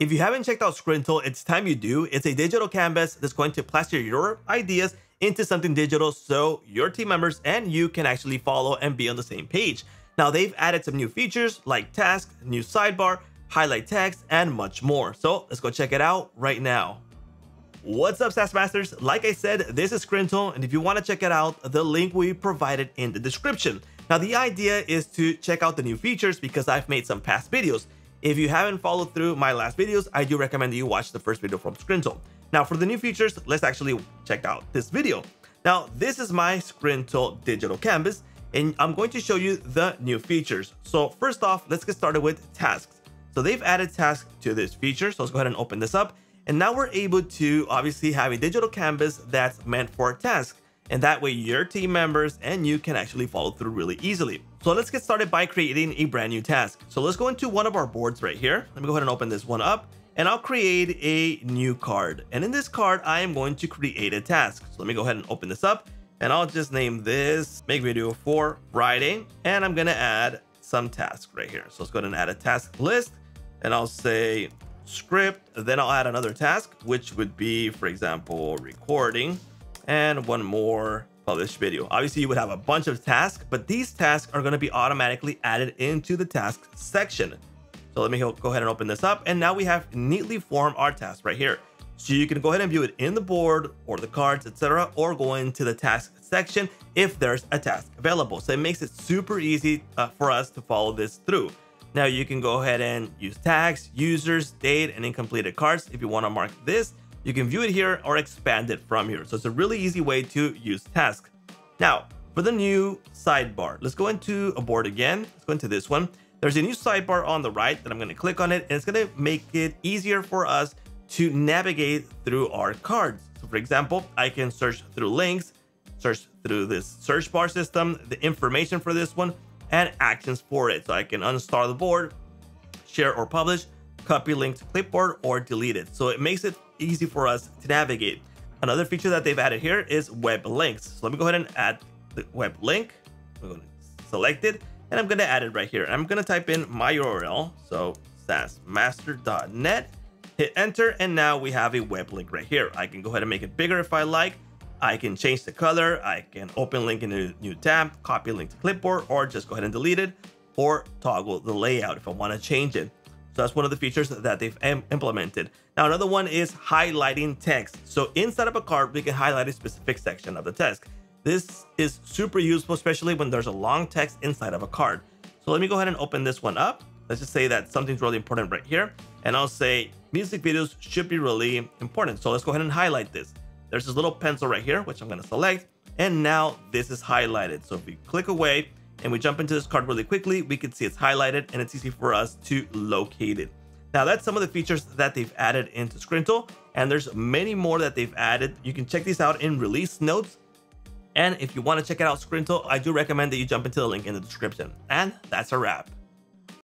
If you haven't checked out Scrintal, it's time you do. It's a digital canvas that's going to plaster your ideas into something digital so your team members and you can actually follow and be on the same page. Now they've added some new features like tasks, new sidebar, highlight text, and much more. So let's go check it out right now. What's up, SaaS Masters? Like I said, this is Scrintal, and if you want to check it out, the link will be provided in the description. Now, the idea is to check out the new features because I've made some past videos. If you haven't followed through my last videos, I do recommend that you watch the first video from Scrintal. Now for the new features, let's actually check out this video. Now this is my Scrintal digital canvas and I'm going to show you the new features. So first off, let's get started with tasks. So they've added tasks to this feature. So let's go ahead and open this up. And now we're able to obviously have a digital canvas that's meant for tasks. And that way your team members and you can actually follow through really easily. So let's get started by creating a brand new task. So let's go into one of our boards right here. Let me go ahead and open this one up and I'll create a new card. And in this card, I am going to create a task. So let me go ahead and open this up and I'll just name this make video for Friday. And I'm gonna add some tasks right here. So let's go ahead and add a task list and I'll say script. Then I'll add another task, which would be, for example, recording and one more published video. Obviously, you would have a bunch of tasks, but these tasks are going to be automatically added into the tasks section. So let me go ahead and open this up. And now we have neatly formed our task right here. So you can go ahead and view it in the board or the cards, etc., or go into the task section if there's a task available. So it makes it super easy uh, for us to follow this through. Now you can go ahead and use tags, users, date, and incompleted cards if you want to mark this you can view it here or expand it from here. So it's a really easy way to use tasks. Now, for the new sidebar, let's go into a board again. Let's go into this one. There's a new sidebar on the right that I'm going to click on it and it's going to make it easier for us to navigate through our cards. So for example, I can search through links, search through this search bar system, the information for this one, and actions for it. So I can unstar the board, share or publish, copy link to clipboard, or delete it. So it makes it easy for us to navigate. Another feature that they've added here is web links. So let me go ahead and add the web link. I'm going to select it and I'm going to add it right here. I'm going to type in my URL. So saasmaster.net, hit enter, and now we have a web link right here. I can go ahead and make it bigger if I like. I can change the color. I can open link in a new tab, copy link to clipboard, or just go ahead and delete it or toggle the layout if I want to change it. So that's one of the features that they've implemented. Now, another one is highlighting text. So inside of a card, we can highlight a specific section of the text. This is super useful, especially when there's a long text inside of a card. So let me go ahead and open this one up. Let's just say that something's really important right here. And I'll say music videos should be really important. So let's go ahead and highlight this. There's this little pencil right here, which I'm going to select. And now this is highlighted. So if we click away, and we jump into this card really quickly, we can see it's highlighted and it's easy for us to locate it. Now that's some of the features that they've added into Scrintal, and there's many more that they've added. You can check these out in release notes. And if you want to check it out Scrintal, I do recommend that you jump into the link in the description. And that's a wrap.